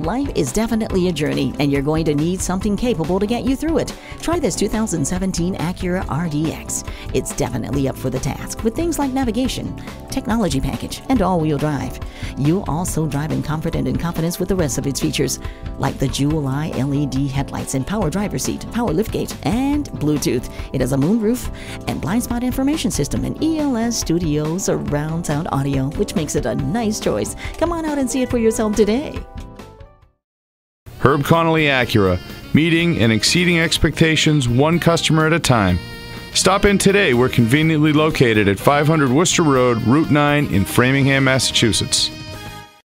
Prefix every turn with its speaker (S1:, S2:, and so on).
S1: Life is definitely a journey, and you're going to need something capable to get you through it. Try this 2017 Acura RDX. It's definitely up for the task with things like navigation, technology package, and all-wheel drive. You'll also drive in comfort and in confidence with the rest of its features, like the Jewel Eye LED headlights and power driver seat, power liftgate, and Bluetooth. It has a moonroof and blind spot information system and ELS Studio surround sound audio, which makes it a nice choice. Come on out and see it for yourself today.
S2: Herb Connolly Acura, meeting and exceeding expectations one customer at a time. Stop in today. We're conveniently located at 500 Worcester Road, Route 9 in Framingham, Massachusetts.